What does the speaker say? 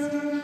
you.